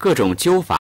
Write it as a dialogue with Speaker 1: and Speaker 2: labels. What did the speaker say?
Speaker 1: 各种灸法